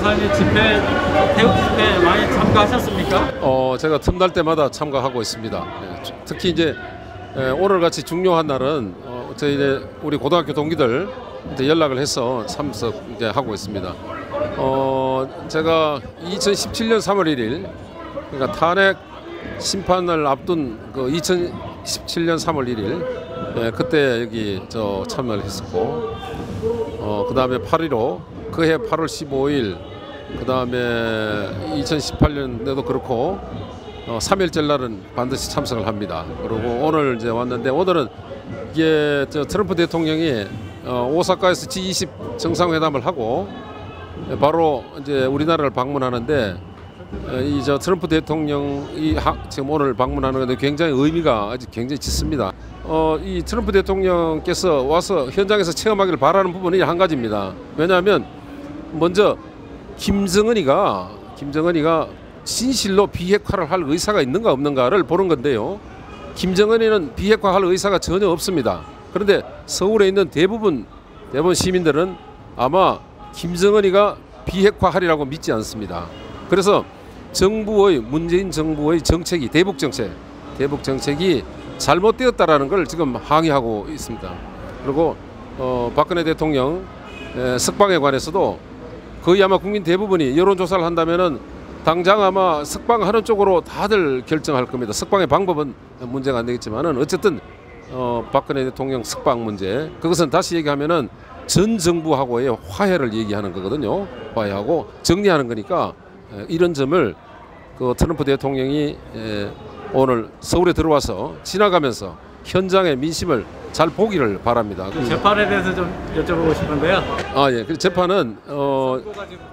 변호사님 집회, 태국 집회 많이 참가하셨습니까? 어, 제가 틈날 때마다 참가하고 있습니다. 예, 주- 특히 이제 예, 오늘 같이 중요한 날은 어, 저희 이제 우리 고등학교 동기들 연락을 해서 참석 이제 하고 있습니다. 어, 제가 2017년 3월 1일 그러니까 탄핵 심판을 앞둔 그 2017년 3월 1일 예, 그때 여기 저 참여를 했었고 어, 그 다음에 8.15 그해 8월 15일 그 다음에 2018년에도 그렇고 어, 3일절 날은 반드시 참석을 합니다. 그리고 오늘 이제 왔는데 오늘은 이게 저 트럼프 대통령이 어, 오사카에서 G20 정상회담을 하고 바로 이제 우리나라를 방문하는데 이 저 트럼프 대통령이 하- 지금 오늘 방문하는 건데 굉장히 의미가 아주 굉장히 짙습니다. 어, 이 트럼프 대통령께서 와서 현장에서 체험하기를 바라는 부분이 한 가지입니다. 왜냐하면 먼저 김정은이가 김정은이가 진실로 비핵화를 할 의사가 있는가 없는가를 보는 건데요. 김정은이는 비핵화할 의사가 전혀 없습니다. 그런데 서울에 있는 대부분 대부분 시민들은 아마 김정은이가 비핵화하리라고 믿지 않습니다. 그래서 정부의 문재인 정부의 정책이 대북 정책, 대북 정책이 잘못되었다라는 걸 지금 항의하고 있습니다. 그리고 어, 박근혜 대통령 에, 석방에 관해서도 거의 아마 국민 대부분이 여론조사를 한다면은 당장 아마 석방하는 쪽으로 다들 결정할 겁니다. 석방의 방법은 문제가 안 되겠지만은 어쨌든 어, 박근혜 대통령 석방 문제 그것은 다시 얘기하면은 전 정부하고의 화해를 얘기하는 거거든요. 화해하고 정리하는 거니까 에, 이런 점을 그 트럼프 대통령이 에, 오늘 서울에 들어와서 지나가면서 현장의 민심을 잘 보기를 바랍니다. 그 재판에 대해서 좀 여쭤보고 싶은데요. 아 예, 그 재판은 어,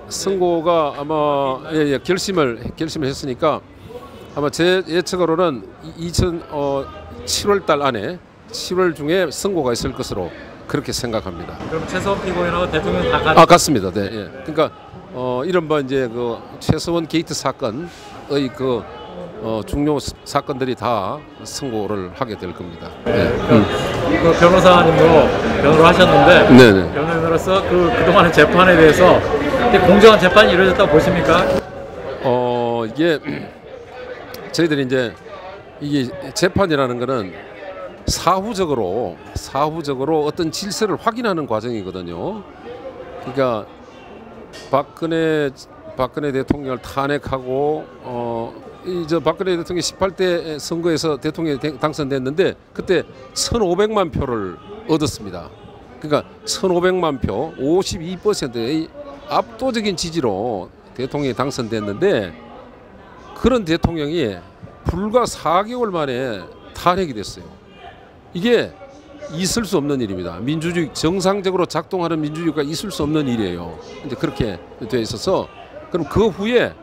선고가 아마 예, 예, 결심을 결심을 했으니까 아마 제 예측으로는 2000 어, 7월 달 안에 7월 중에 선고가 있을 것으로 그렇게 생각합니다. 그럼 최소한 피고인하고 대통령 다 가는 아 같습니다. 네, 예. 그러니까 어, 이른바 이제 그 최서원 게이트 사건의 그 어, 중요 사- 사건들이 다 선고를 하게 될 겁니다. 네, 음. 그 변호사님도 변호를 하셨는데 네, 네. 변호인으로서 그 그동안의 재판에 대해서 공정한 재판이 이루어졌다고 보십니까? 어 이게 저희들이 이제 이게 재판이라는 거는 사후적으로 사후적으로 어떤 질서를 확인하는 과정이거든요. 그러니까 박근혜 박근혜 대통령을 탄핵하고 어 이저 박근혜 대통령이 18대 선거에서 대통령이 대- 당선됐는데 그때 1,500만 표를 얻었습니다. 그러니까 1,500만 표, 52%의 압도적인 지지로 대통령이 당선됐는데 그런 대통령이 불과 4개월 만에 탄핵이 됐어요. 이게 있을 수 없는 일입니다. 민주주의 정상적으로 작동하는 민주주의가 있을 수 없는 일이에요. 이제 그렇게 돼 있어서 그럼 그 후에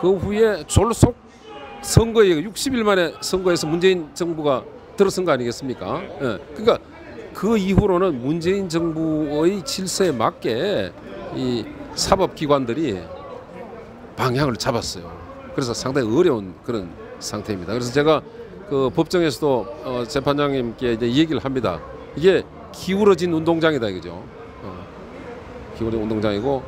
그 후에 졸속 선거에 60일 만에 선거에서 문재인 정부가 들어선 거 아니겠습니까? 예. 그러니까 그 이후로는 문재인 정부의 질서에 맞게 이 사법 기관들이 방향을 잡았어요. 그래서 상당히 어려운 그런 상태입니다. 그래서 제가 그 법정에서도 어, 재판장님께 이제 얘기를 합니다. 이게 기울어진 운동장이다 이거죠. 어, 기울어진 운동장이고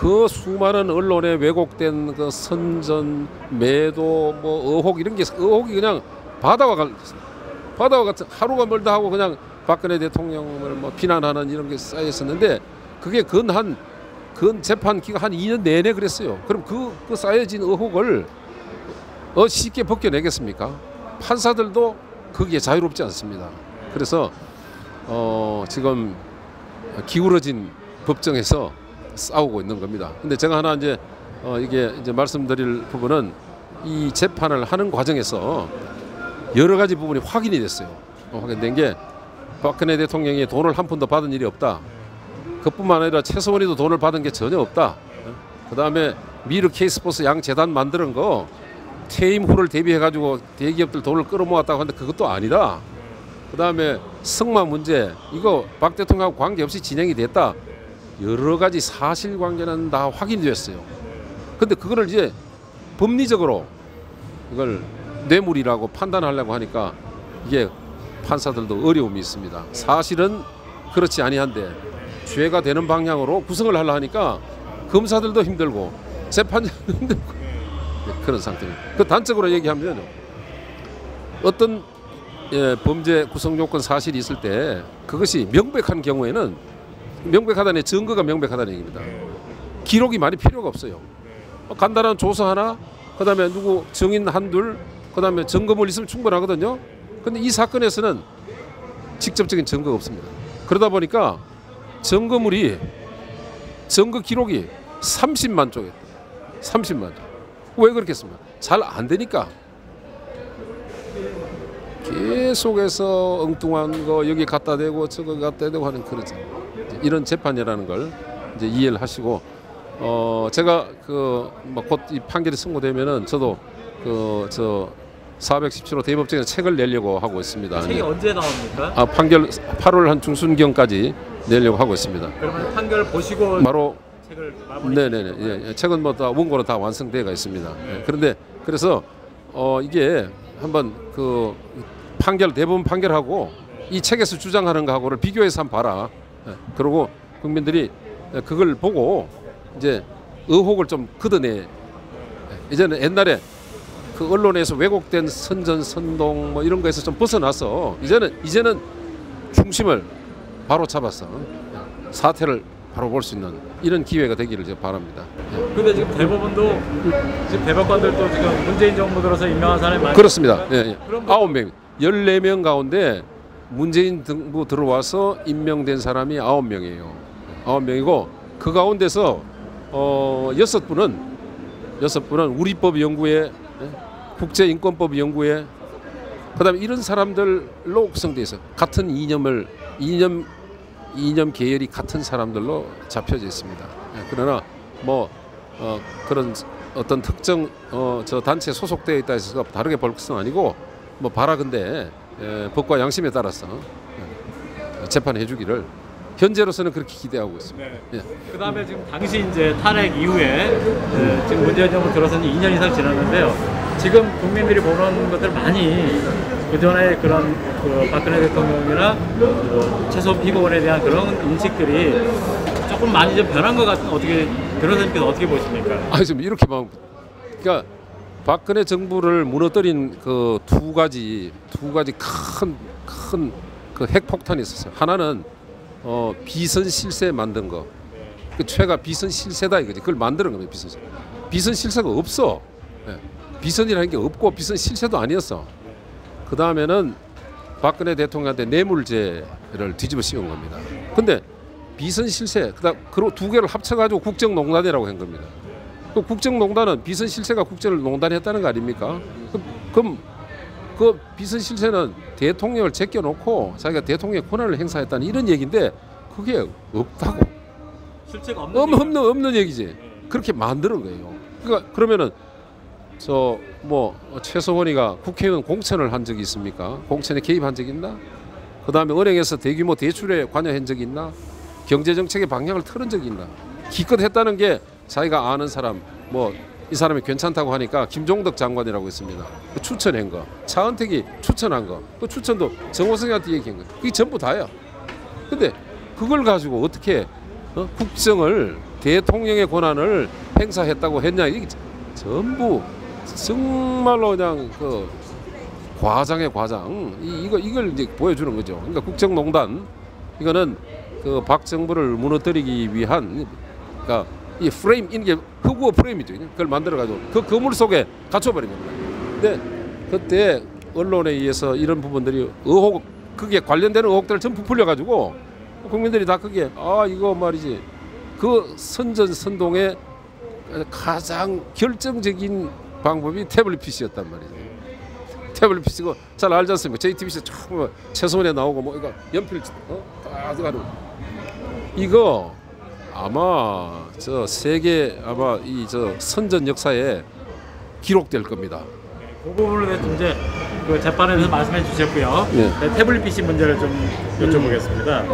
그 수많은 언론에 왜곡된 그 선전 매도 뭐 의혹 이런 게 의혹이 그냥 바다와 갈 바다와 같은 하루가 멀다 하고 그냥 박근혜 대통령을 뭐 비난하는 이런 게 쌓여 있었는데 그게 근한 근 재판 기간 한 2년 내내 그랬어요. 그럼 그, 그 쌓여진 의혹을 어 쉽게 벗겨내겠습니까? 판사들도 거기에 자유롭지 않습니다. 그래서 어 지금 기울어진 법정에서 싸우고 있는 겁니다. 근데 제가 하나 이제 어 이게 이제 말씀드릴 부분은 이 재판을 하는 과정에서 여러 가지 부분이 확인이 됐어요. 어, 확인된 게 박근혜 대통령이 돈을 한 푼도 받은 일이 없다. 그뿐만 아니라 최소원이도 돈을 받은 게 전혀 없다. 그 다음에 미르 케이스포스 양 재단 만드는 거 퇴임 후를 대비해 가지고 대기업들 돈을 끌어모았다고 하는데 그것도 아니다. 그 다음에 승마 문제 이거 박 대통령하고 관계 없이 진행이 됐다. 여러 가지 사실관계는 다 확인됐어요. 근데 그거를 이제 법리적으로 이걸 뇌물이라고 판단하려고 하니까 이게 판사들도 어려움이 있습니다. 사실은 그렇지 아니한데 죄가 되는 방향으로 구성을 하려 하니까 그 검사들도 힘들고 재판장도 힘들고 그런 상태입니다. 그 단적으로 얘기하면 어떤 예, 범죄 구성 요건 사실이 있을 때 그것이 명백한 경우에는 명백하다는 증거가 명백하다는 얘기입니다. 기록이 많이 필요가 없어요. 간단한 조서 하나, 그다음에 누구 증인 한둘, 그다음에 증거물 있으면 충분하거든요. 근데 이 사건에서는 직접적인 증거가 없습니다. 그러다 보니까 증거물이 증거 기록이 30만 쪽에 30만 쪽. 왜 그렇겠습니까? 잘 안 되니까 계속해서 엉뚱한 거 여기 갖다 대고 저거 갖다 대고 하는 그러죠. 이제 이런 재판이라는 걸 이제 이해를 하시고 어 제가 그곧이 판결이 선고되면은 저도 그저 417호 대법정에 책을 내려고 하고 있습니다. 책이 언제 나옵니까? 아 판결 8월 한 중순경까지 내려고 하고 있습니다. 그러면 판결 보시고 바로 책을 마무리. 네네네. 예, 예. 책은 뭐 다 원고는 다 완성되어 있습니다. 예, 그런데 그래서 어 이게 한번 그 판결 대법원 판결하고 이 책에서 주장하는 거하고를 비교해서 한번 봐라. 예, 그리고 국민들이 그걸 보고 이제 의혹을 좀 걷어내. 예, 이제는 옛날에 그 언론에서 왜곡된 선전 선동 뭐 이런 거에서 좀 벗어나서 이제는 이제는 중심을 바로. 예, 사태를 바로 볼 수 있는 이런 기회가 되기를 제가 바랍니다. 예. 근데 지금 대법원도 지금 대법관들도 지금 문재인 정부 들어서 임명한 사람이 많이 그렇습니다. 예, 예. 뭐- 아홉 명, 열네 명 가운데 문재인 정부 들어와서 임명된 사람이 아홉 명이에요. 아홉 명이고 그 가운데서 어 여섯 분은 여섯 분은 우리법 연구회, 예? 국제인권법 연구회, 그다음에 이런 사람들로 구성돼 있어. 같은 이념을 이념 이념 계열이 같은 사람들로 잡혀져 있습니다. 예, 그러나 뭐 어, 그런 어떤 특정 어, 저 단체에 소속되어 있다 해서 다르게 볼 것은 아니고 뭐 예, 법과 양심에 따라서 예, 재판해 주기를 현재로서는 그렇게 기대하고 있습니다. 네. 예. 그 다음에 지금 당시 이제 탄핵 이후에 에, 지금 문재인 정부 들어선 2년 이상 지났는데요. 지금 국민들이 보는 것들 많이 그 전에 그런 그 박근혜 대통령이나 그 최소 피고원에 대한 그런 인식들이 조금 많이 좀 변한 것 같은 어떻게 변호사님께서 어떻게 보십니까? 아니 좀 이렇게 막 그러니까 박근혜 정부를 무너뜨린 그 두 가지 두 가지 큰 큰 그 핵폭탄이 있었어요. 하나는 어 비선 실세 만든 거. 그 최가 비선 실세다 이거지. 그걸 만드는 겁니다. 비선 실세. 비선 실세가 없어. 예. 비선이라는 게 없고 비선 실세도 아니었어. 그 다음에는 박근혜 대통령한테 뇌물죄를 뒤집어 씌운 겁니다. 근데 비선 실세 그다음 그로 두 개를 합쳐가지고 국정농단이라고 한 겁니다. 그 국정농단은 비선 실세가 국정을 농단했다는 거 아닙니까? 그, 그럼 그 비선 실세는 대통령을 제껴놓고 자기가 대통령의 권한을 행사했다는 이런 얘기인데 그게 없다고 실체가 없는 없- 없는 없는 얘기지. 그렇게 만드는 거예요. 그러니까 그러면은 저 뭐 최소원이가 국회의원 공천을 한 적이 있습니까? 공천에 개입한 적이 있나? 그 다음에 은행에서 대규모 대출에 관여한 적이 있나? 경제 정책의 방향을 틀은 적이 있나? 기껏 했다는 게 자기가 아는 사람 뭐 이 사람이 괜찮다고 하니까 김종덕 장관이라고 있습니다. 그 추천한 거, 차은택이 추천한 거, 그 추천도 정호성한테 얘기한 거, 그게 전부 다야. 근데 그걸 가지고 어떻게 어? 국정을 대통령의 권한을 행사했다고 했냐 이게 전부 정말로 그냥 그 과장의 과장 이, 이거 이걸 이제 보여주는 거죠. 그러니까 국정농단 이거는 그 박 정부를 무너뜨리기 위한 그러니까 이 프레임 이게 흑우 프레임이죠. 그걸 만들어 가지고 그 그물 속에 갇혀 버린 겁니다. 근데 그때 언론에 의해서 이런 부분들이 의혹 그게 관련되는 의혹들을 전부 풀려 가지고 국민들이 다 그게 아 이거 말이지 그 선전 선동의 가장 결정적인 방법이 태블릿 PC였단 말이죠. 태블릿 PC고 잘 알지 않습니까? JTBC 처음 뭐 최소원에 나오고 뭐 이거 연필 어? 다 가지고 이거 아마 저 세계 아마 이 저 선전 역사에 기록될 겁니다. 그 대해서 이제 그 재판에서 말씀해 주셨고요. 예. 네, 태블릿 PC 문제를 좀 여쭤보겠습니다.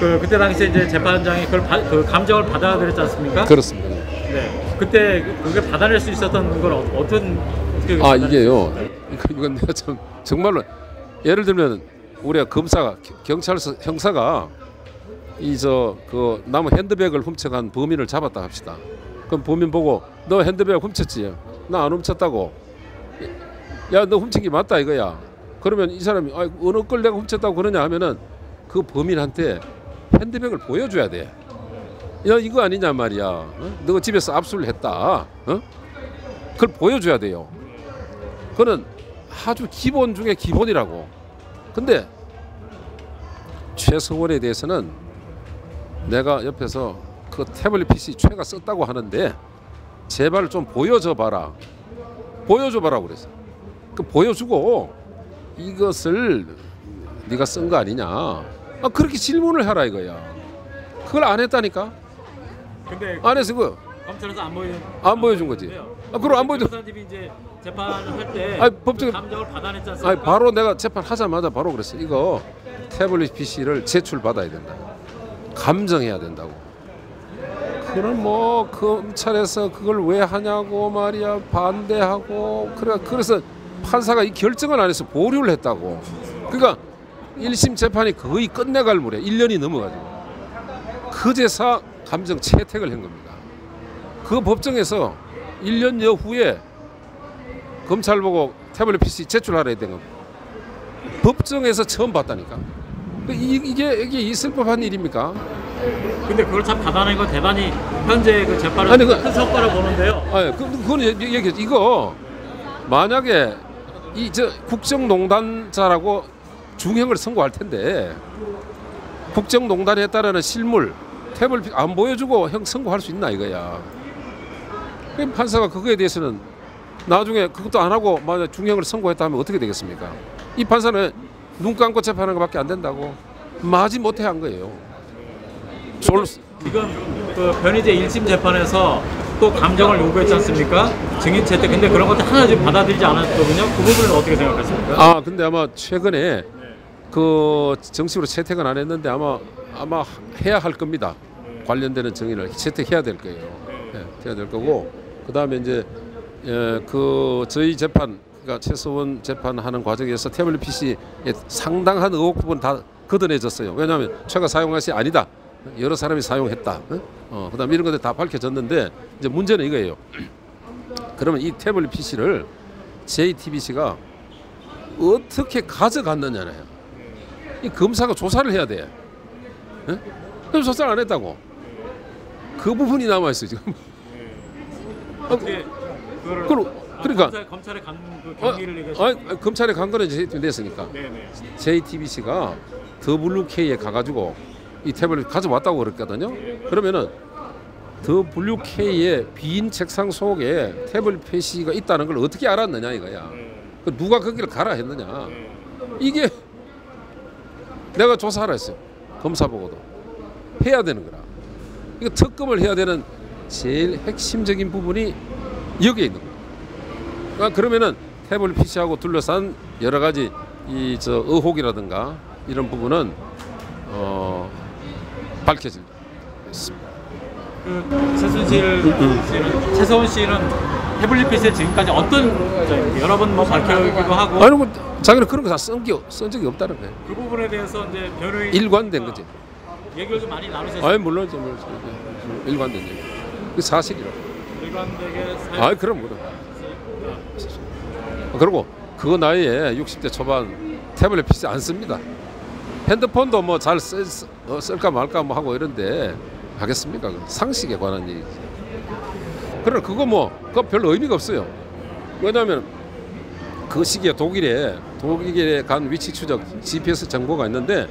그 그때 당시에 이제 재판장이 그걸 바- 그 감정을 받아들였지 않습니까? 그렇습니다. 네. 그때 그게 받아낼 수 있었던 건 어, 어떤 어떻게 아 이게요. 이건 내가 참 정말로 예를 들면 우리가 검사가 겨- 경찰서 형사가 이 저 그 남의 핸드백을 훔쳐간 범인을 잡았다 합시다. 그럼 범인 보고 너 핸드백 훔쳤지? 나 안 훔쳤다고. 야 너 훔친 게 맞다 이거야. 그러면 이 사람이 아, 어느 걸 내가 훔쳤다고 그러냐 하면은 그 범인한테 핸드백을 보여줘야 돼. 야 이거 아니냐 말이야. 어? 너 집에서 압수를 했다. 어? 그걸 보여줘야 돼요. 그는 아주 기본 중에 기본이라고. 근데 최서원에 대해서는 내가 옆에서 그 태블릿 PC 최가 썼다고 하는데 제발 좀 보여줘 봐라. 보여줘 봐라 그랬어. 그 보여주고 이것을 네가 쓴 거 아니냐. 아, 그렇게 질문을 하라 이거야. 그걸 안 했다니까. 근데 안 해서 그 검찰에서 안 보여 안 보여준 거지. 아, 그럼 안 보여줘. 변호사님이 이제 재판할 때 아니, 법정에- 감정을? 아니 바로 내가 재판 하자마자 바로 그랬어. 이거 태블릿 PC를 제출 받아야 된다. 감정해야 된다고. 그럼 뭐 검찰에서 그걸 왜 하냐고 말이야 반대하고 그래 그래서 판사가 이 결정을 안 해서 보류를 했다고. 그러니까 1심 재판이 거의 끝내갈 무렵 1년이 넘어가지고 그제서 감정 채택을 한 겁니다. 그 법정에서 1년 여 후에 검찰 보고 태블릿 PC 제출하라 했던 겁니다. 법정에서 처음 봤다니까. 그 이, 이게 이게 있을 법한 일입니까? 근데 그걸 참 받아낸 건 대단히 현재 그 재판을 아니, 그- 큰 성과를 보는데요. 아, 그 그거는 얘기 이거 만약에 이 저 국정농단자라고 중형을 선고할 텐데 국정농단에 따르는 실물 태블릿 안 보여주고 형 선고할 수 있나 이거야. 그 판사가 그거에 대해서는 나중에 그것도 안 하고 만약 중형을 선고했다 하면 어떻게 되겠습니까? 이 판사는 눈 감고 재판하는 것밖에 안 된다고 마지 못해 한 거예요. 졸 지금 그 변희재 1심 재판에서 또 감정을 요구했지 않습니까? 증인 채택. 근데 그런 것도 하나 지금 받아들이지 않았거든요. 그 부분은 어떻게 생각하십니까? 아 근데 아마 최근에 그 정식으로 채택은 안 했는데 아마 아마 해야 할 겁니다. 관련되는 정의를 채택해야 될 거예요. 예, 해야 될 거고 그 다음에 이제 예, 그 저희 재판 그러니까 최소원 재판하는 과정에서 태블릿 PC에 상당한 의혹 부분 다 걷어내졌어요. 왜냐하면 최가 사용한 것이 아니다. 여러 사람이 사용했다. 어, 그다음 이런 것들 다 밝혀졌는데 이제 문제는 이거예요. 그러면 이 태블릿 PC를 JTBC가 어떻게 가져갔느냐네요. 이 검사가 조사를 해야 돼. 예? 그럼 조사를 안 했다고. 그 부분이 남아 있어 지금. 어떻게 그거를 그러니까- 검찰, 검찰에 간그 어, 경위를 얘기하시는 아니, 검찰에 간 거는 이제 됐으니까. 네네. JTBC가 WK에 가가지고 이 태블릿 가져왔다고 그랬거든요. 그러면은 WK의 빈 책상 속에 태블릿 PC가 있다는 걸 어떻게 알았느냐 이거야. 그 누가 거기를 가라 했느냐. 이게 내가 조사하라 했어요. 검사 보고도 해야 되는 거라. 이거 특검을 해야 되는 제일 핵심적인 부분이 여기에 있는 거야. 그러니까 그러면은 태블릿 PC하고 둘러싼 여러 가지 이 저 의혹이라든가 이런 부분은 어 밝혀질 있습니다. 그 최순실 씨는 최서원 씨는 태블릿 PC에 지금까지 어떤 저 여러 번 뭐 밝혀기도 하고 아니 뭐 자기는 그런 거 다쓴게쓴 적이 없다는 거예요. 그 부분에 대해서 이제 변호인 일관된 거지. 얘기를 좀 많이 나누셨어요. 아니 물론 좀 물론 일관된 얘기. 그 사실이라고. 일관되게. 아이 그럼 그럼. 그리고 그 나이에 60대 초반 태블릿 PC 안 씁니다. 핸드폰도 뭐 잘 쓸까 말까 뭐 하고 이런데 하겠습니까? 상식에 관한 얘기지. 그래 그거 뭐 그거 별로 의미가 없어요. 왜냐하면 그 시기에 독일에 독일에 간 위치 추적 GPS 정보가 있는데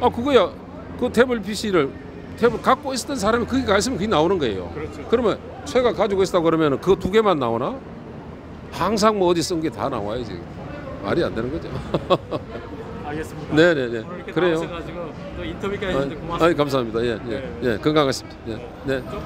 아 그거야 그 태블릿 PC를 태블 갖고 있었던 사람이 거기 가 있으면 그게 나오는 거예요. 그렇죠. 그러면 최가 가지고 있다고 그러면 그 두 개만 나오나? 항상 뭐 어디 쓴 게 다 나와야지. 말이 안 되는 거죠. 알겠습니다. 네네네. 그래요. 또 인터뷰까지 아, 해주셔서 고맙습니다. 아이, 감사합니다. 예, 예, 예, 건강하십시오. 예, 네. 조금